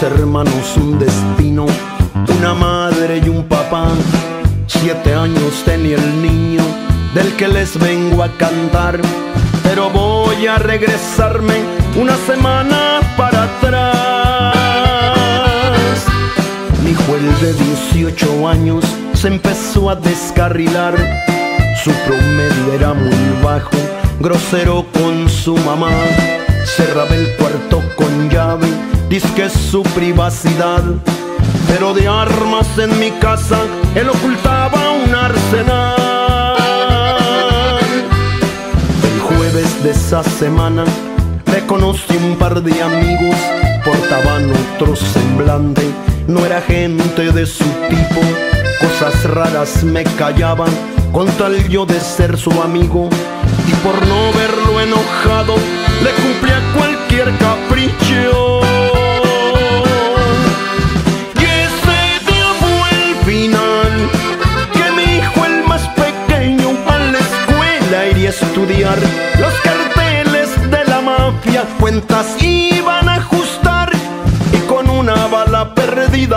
Hermanos, un destino, una madre y un papá. Siete años tenía el niño del que les vengo a cantar. Pero voy a regresarme una semana para atrás. Mi el de 18 años se empezó a descarrilar. Su promedio era muy bajo, grosero con su mamá. Cerraba el cuarto con llave, que es su privacidad. Pero de armas en mi casa él ocultaba un arsenal. El jueves de esa semana le conocí un par de amigos, portaban otro semblante, no era gente de su tipo, cosas raras me callaban con tal yo de ser su amigo y por no verlo enojado le cumplía cualquier capricho. Estudiar. Los carteles de la mafia, cuentas iban a ajustar. Y con una bala perdida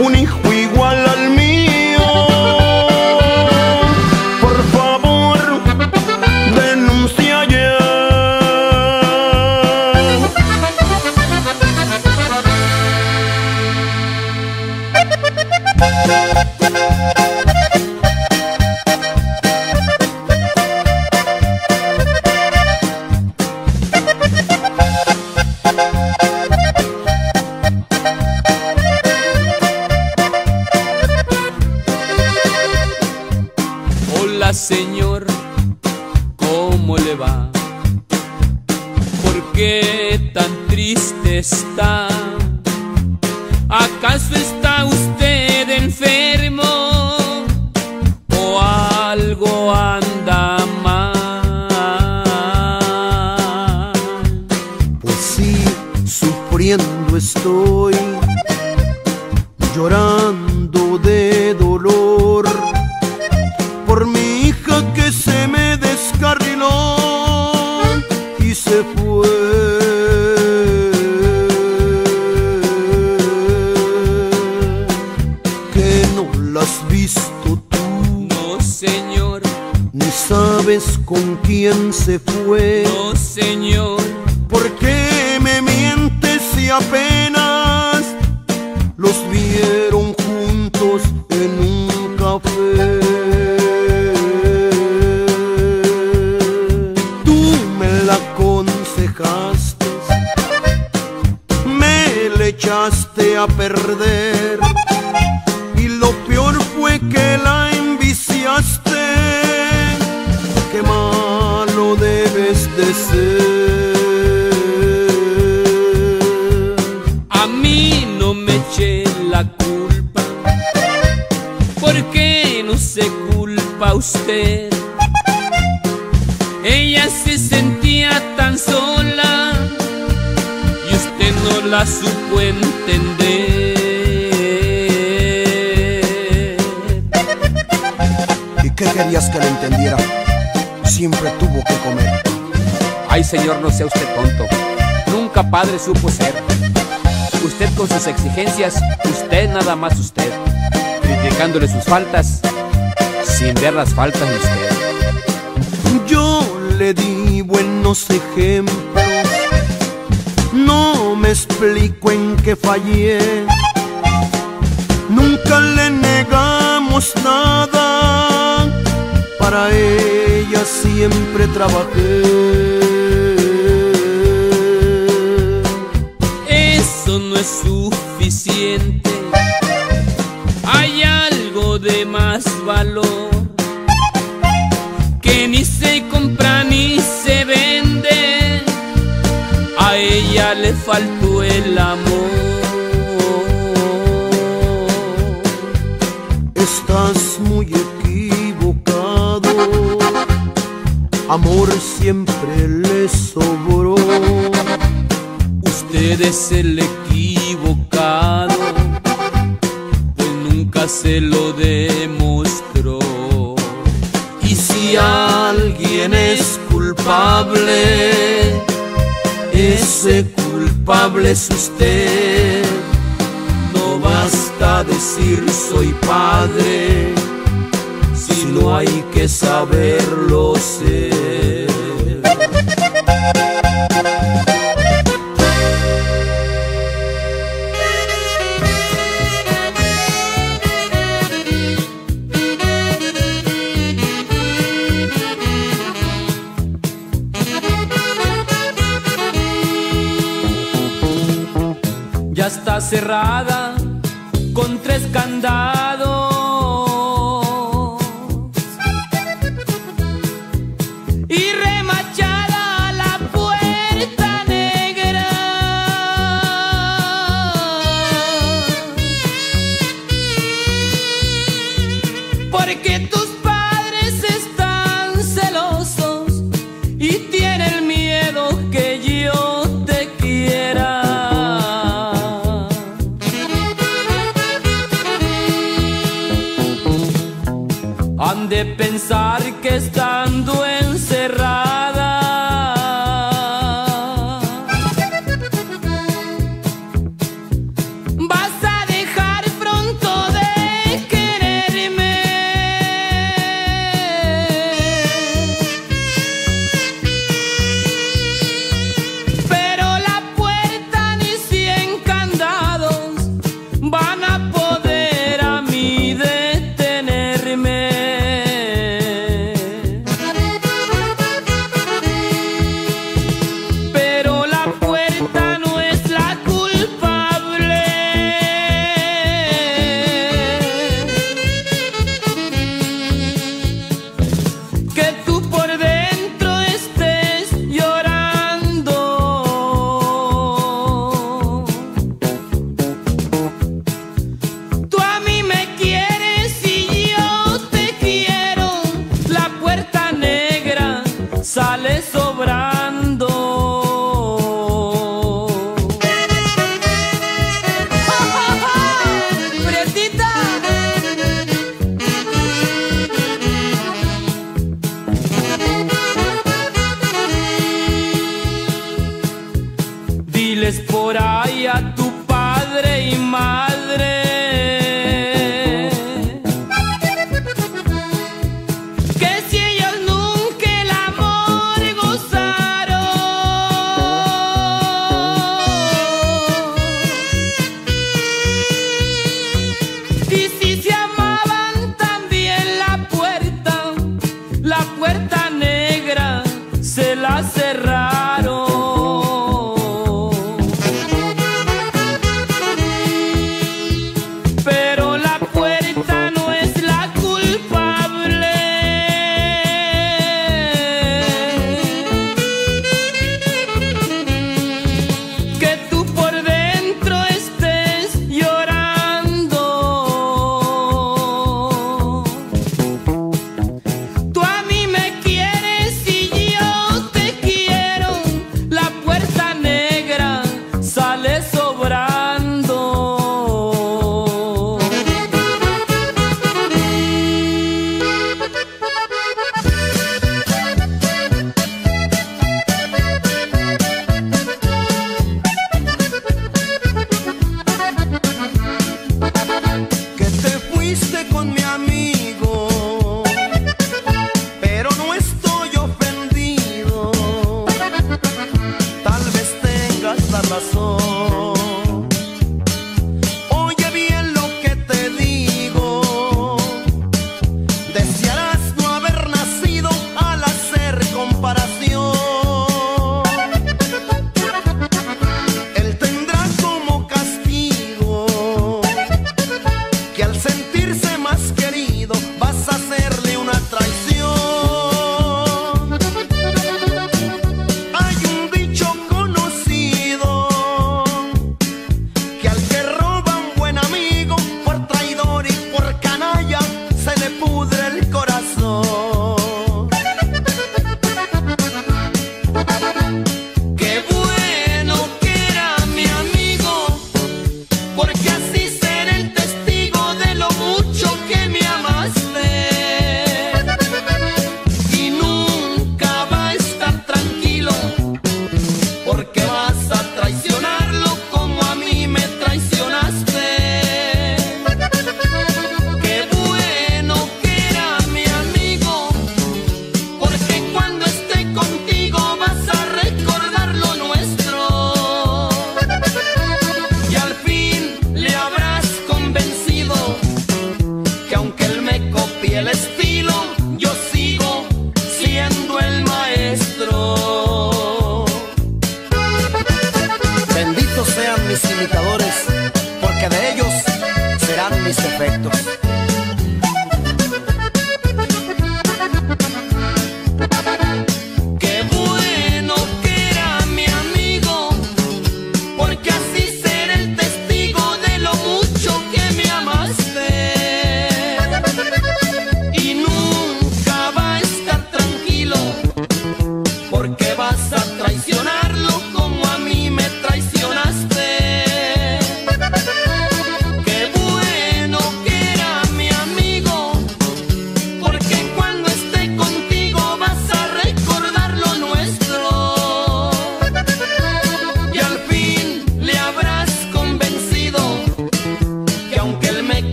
un hijo señor, no sea usted tonto. Nunca padre supo ser. Usted con sus exigencias, usted nada más usted. Criticándole sus faltas, sin ver las faltas de usted. Yo le di buenos ejemplos. No me explico en qué fallé. Nunca le negamos nada. Para ella siempre trabajé. Es suficiente. Hay algo de más valor que ni se compra ni se vende. A ella le faltó el amor. Estás muy equivocado. Amor siempre le sobró. Usted es el equivocado, pues nunca se lo demostró. Y si alguien es culpable, ese culpable es usted. No basta decir soy padre, si no hay que saberlo ser. Cerrada con tres candados.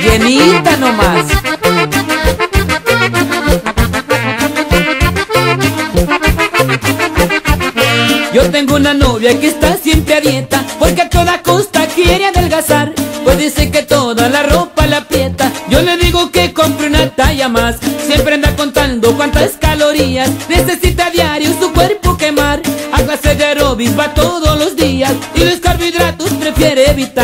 Llenita nomás. Yo tengo una novia que está siempre a dieta Porque a toda costa quiere adelgazar. Pues dice que toda la ropa la aprieta. Yo le digo que compre una talla más. Siempre anda contando cuántas calorías Necesita diario su cuerpo quemar. A clase de va todos los días Y los carbohidratos prefiere evitar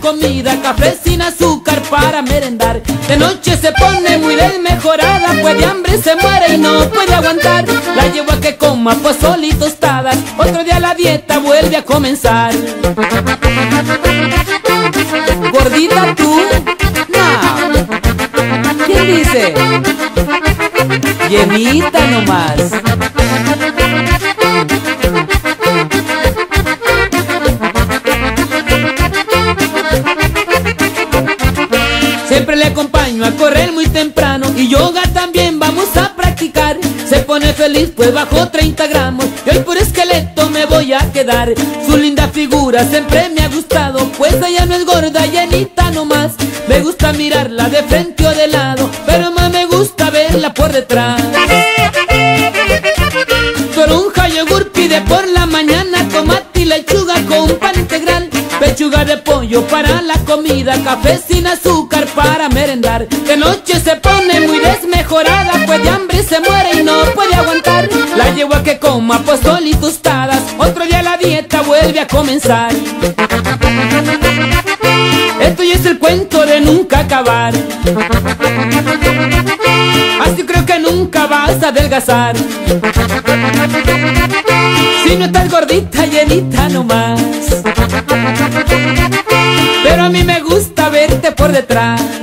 comida Café sin azúcar para merendar De noche se pone muy desmejorada Pues de hambre se muere y no puede aguantar La llevo a que coma pozole y tostadas Otro día la dieta vuelve a comenzar ¿Gordita tú? No ¿Quién dice? Llenita nomás pues bajó 30 gramos Y hoy por esqueleto me voy a quedar. Su linda figura siempre me ha gustado Pues ella no es gorda, llenita nomás Me gusta mirarla de frente o de lado Pero más me gusta verla por detrás. Toronja, yogur pide por la mañana Tomate y lechuga con pan integral. Pechuga de pollo para la comida Café sin azúcar para merendar. De noche se pone muy desmejorada Pues de hambre se muere coma pozole y tostadas Otro día la dieta vuelve a comenzar. Esto ya es el cuento de nunca acabar. Así creo que nunca vas a adelgazar. Si no estás gordita, llenita nomás Pero a mí me gusta verte por detrás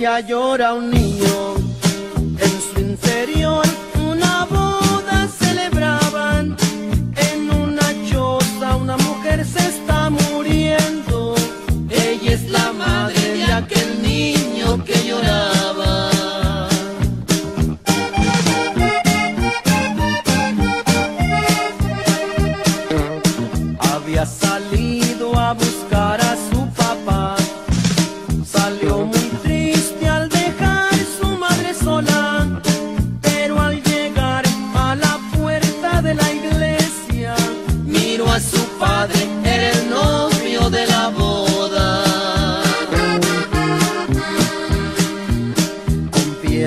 iglesia llora un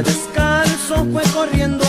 descalzo fue corriendo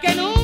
que no.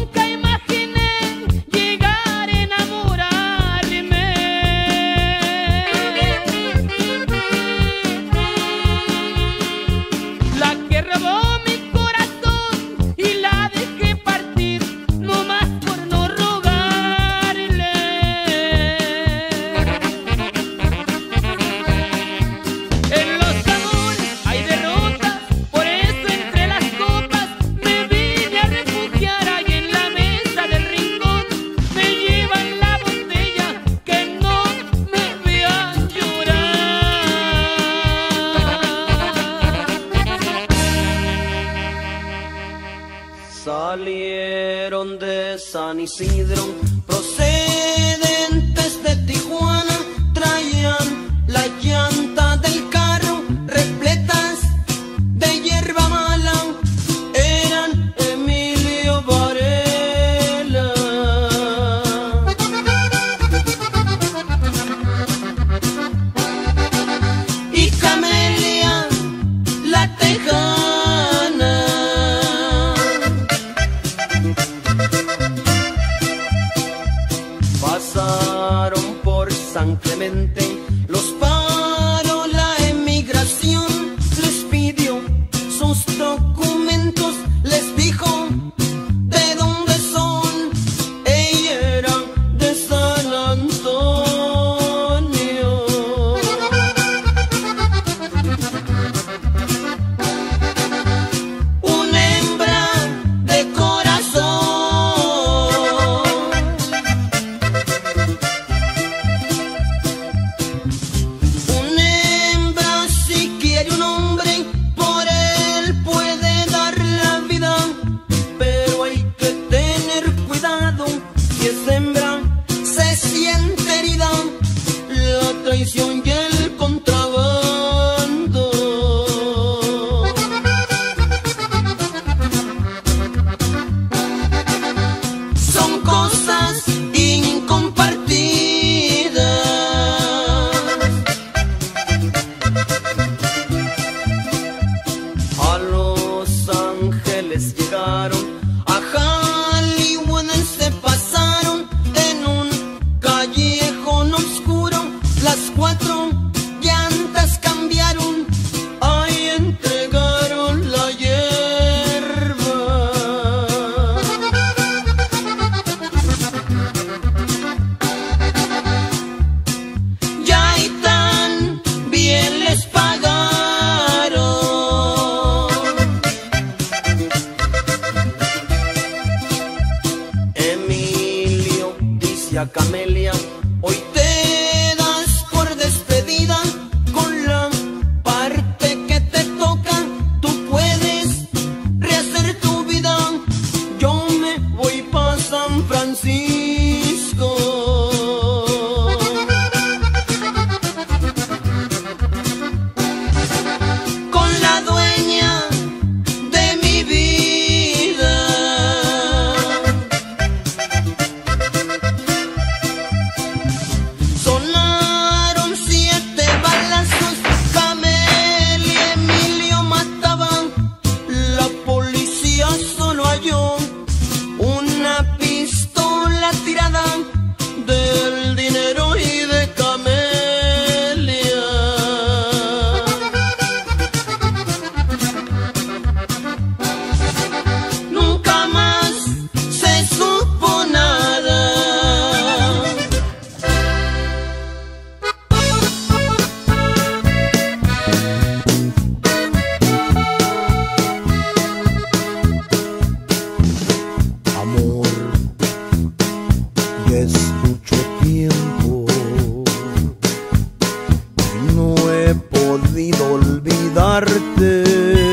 Olvidarte.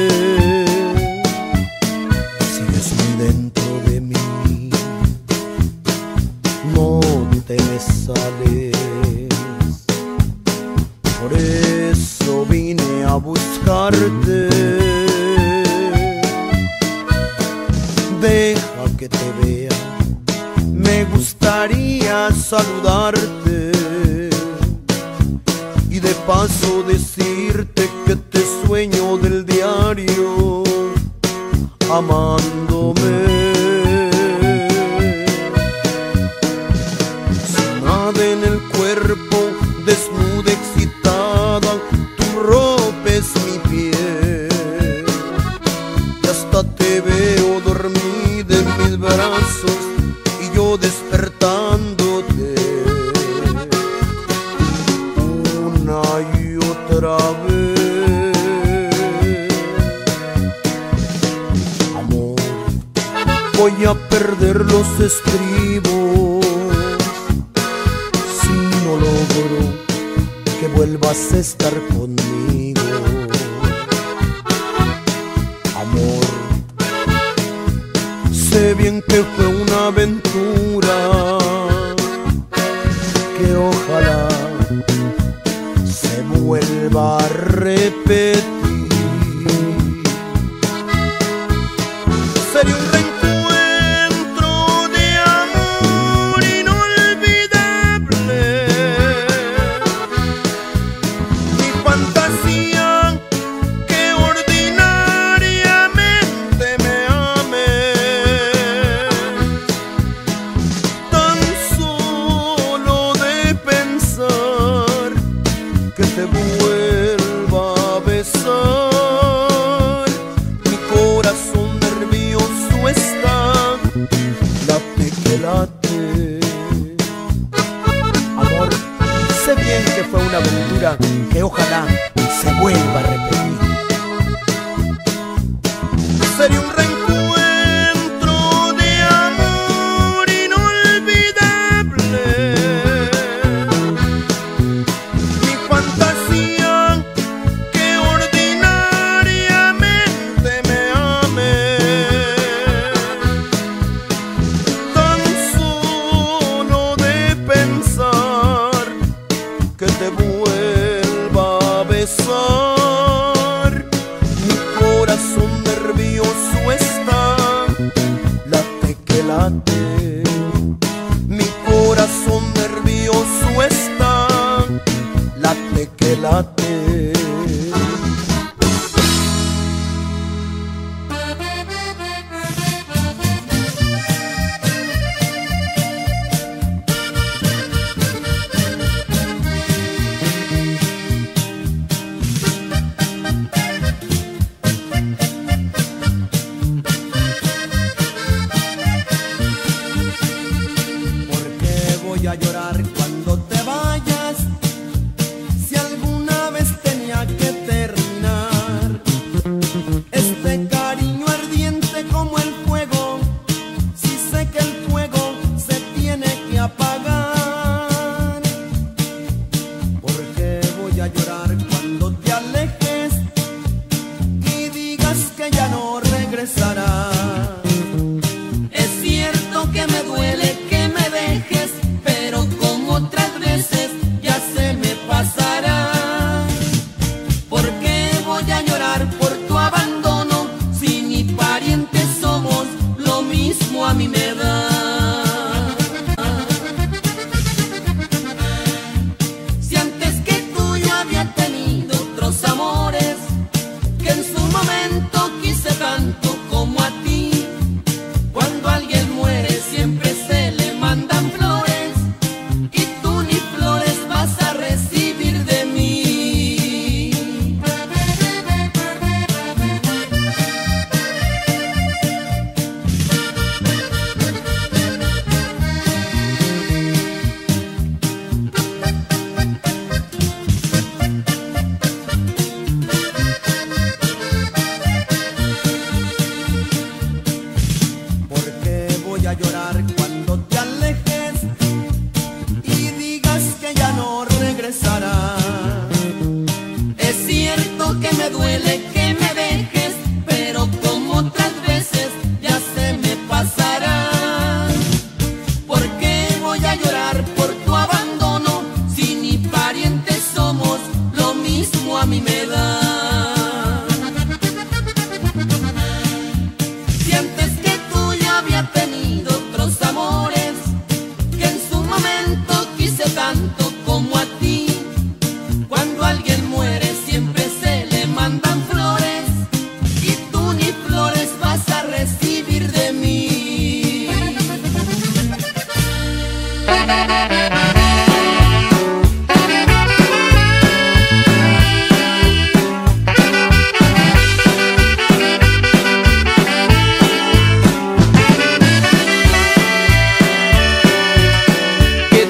vuelva a repetir. غلط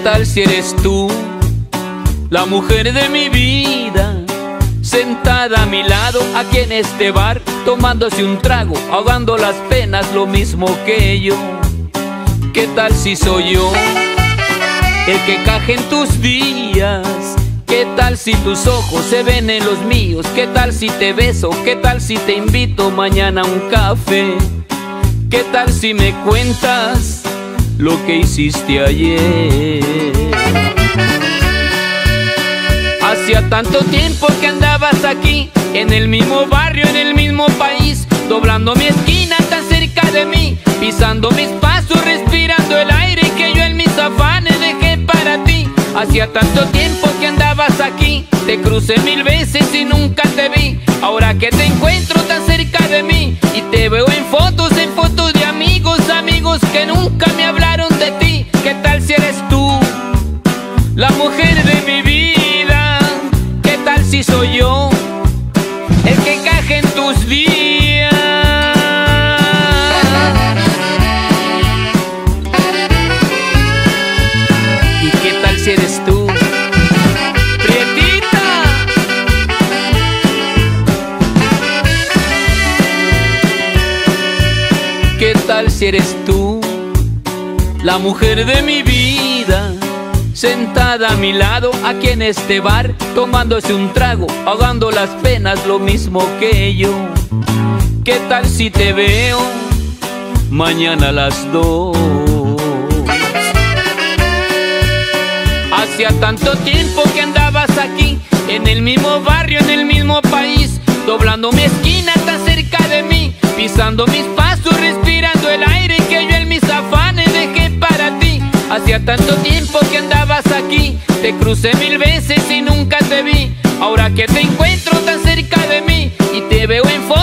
tal si eres tú la mujer de mi vida? Sentada a mi lado aquí en este bar, tomándose un trago, ahogando las penas, lo mismo que yo. ¿Qué tal si soy yo el que caje en tus días? ¿Qué tal si tus ojos se ven en los míos? ¿Qué tal si te beso? ¿Qué tal si te invito mañana a un café? ¿Qué tal si me cuentas lo que hiciste ayer? Hacía tanto tiempo que andabas aquí, en el mismo barrio, en el mismo país, doblando mi esquina tan cerca de mí, pisando mis pasos, respirando el aire que yo en mis afanes dejé para ti. Hacía tanto tiempo que andabas aquí, te crucé mil veces y nunca te vi. Ahora que te encuentro tan cerca de mí y te veo en fotos, que nunca me hablaron de ti. ¿Qué tal si eres tú, la mujer de mi vida? ¿Qué tal si soy yo, La mujer de mi vida, sentada a mi lado aquí en este bar, tomándose un trago, ahogando las penas lo mismo que yo. ¿Qué tal si te veo mañana a las dos? Hacía tanto tiempo que andabas aquí, en el mismo barrio, en el mismo país, doblando mi esquina tan cerca de mí, pisando mis Hacía tanto tiempo que andabas aquí, te crucé mil veces y nunca te vi. Ahora que te encuentro tan cerca de mí y te veo en fotos,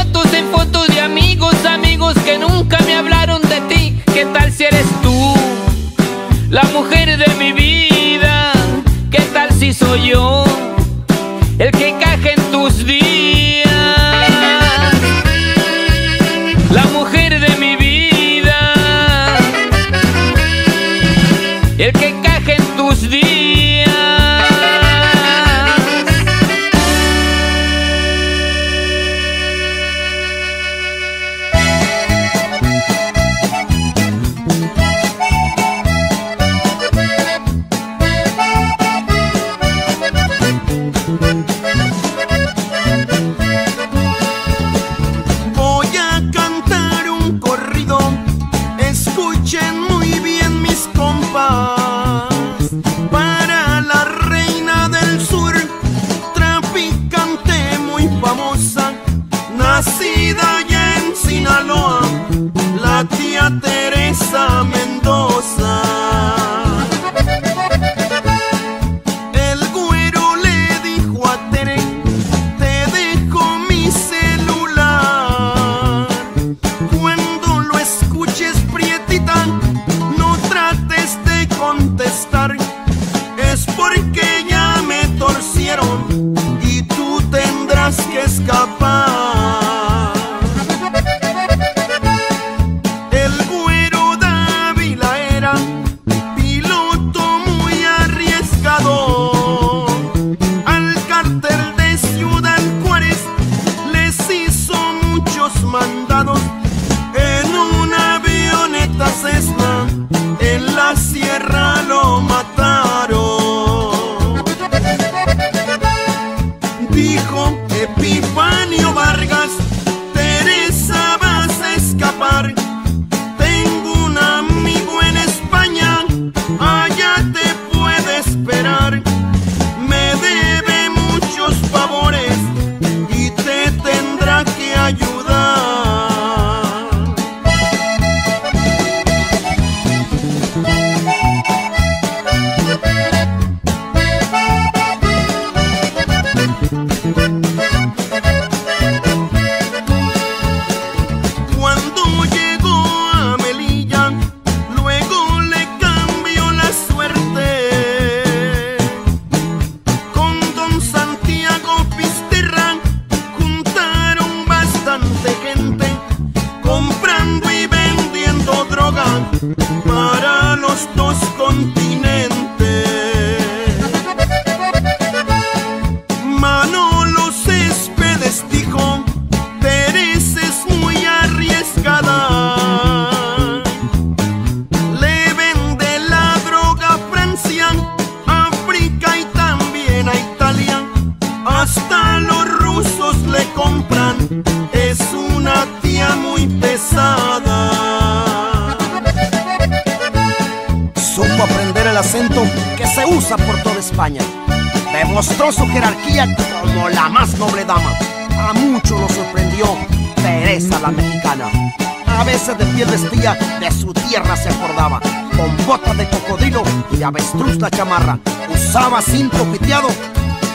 pasaba sin toquiteado,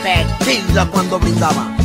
tequila cuando brindaba.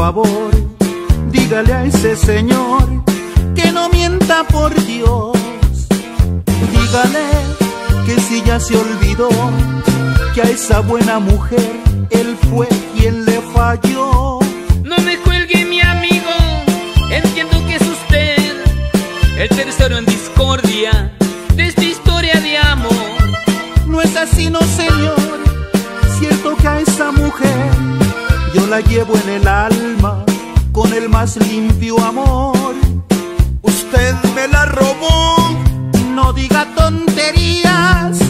favor, dígale a ese señor que no mienta por Dios. Dígale que si ya se olvidó, que a esa buena mujer él fue quien le falló. la llevo en el alma con el más limpio amor. Usted me la robó. No diga tonterías,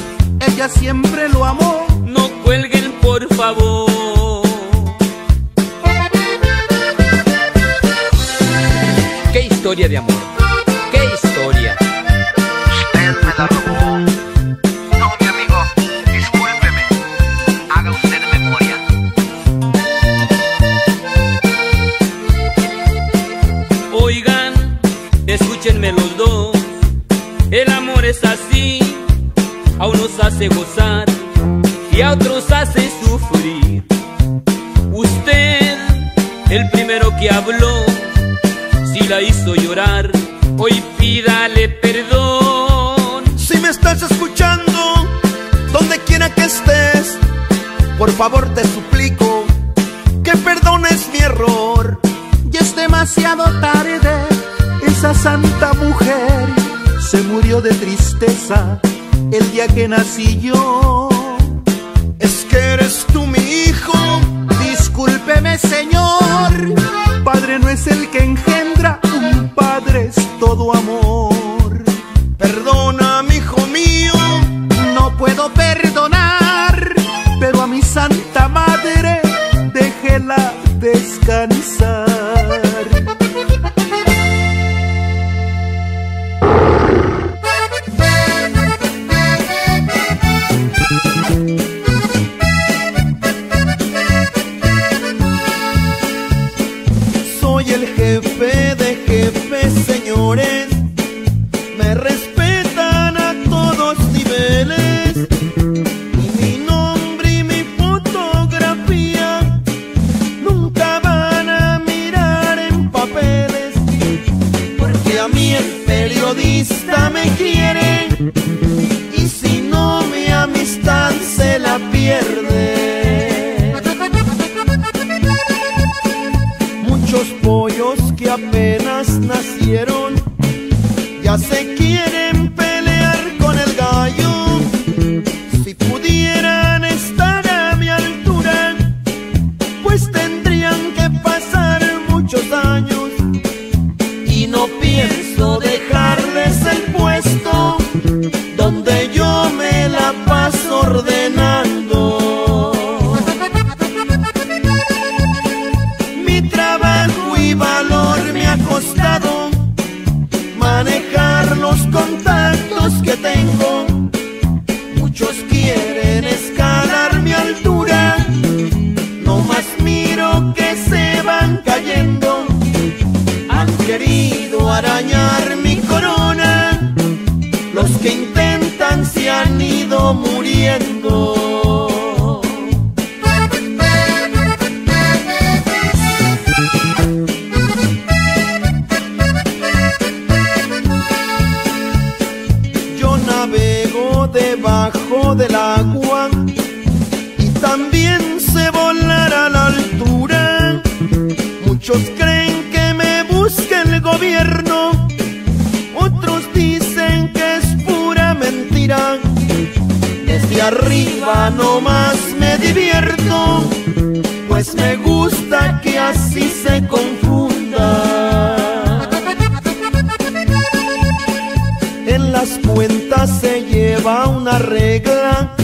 ella siempre lo amó. No cuelguen, por favor. Qué historia de amor la hizo llorar, hoy pídale perdón. Si me estás escuchando, donde quiera que estés, por favor te suplico que perdones mi error. Y es demasiado tarde, esa santa mujer se murió de tristeza el día que nací yo. Es que eres tú mi hijo. Discúlpeme, señor. Padre no es el que engendra. todo amor. muchos pollos que apenas nacieron. Ya se quieren me gusta que así se confunda. En las cuentas se lleva una regla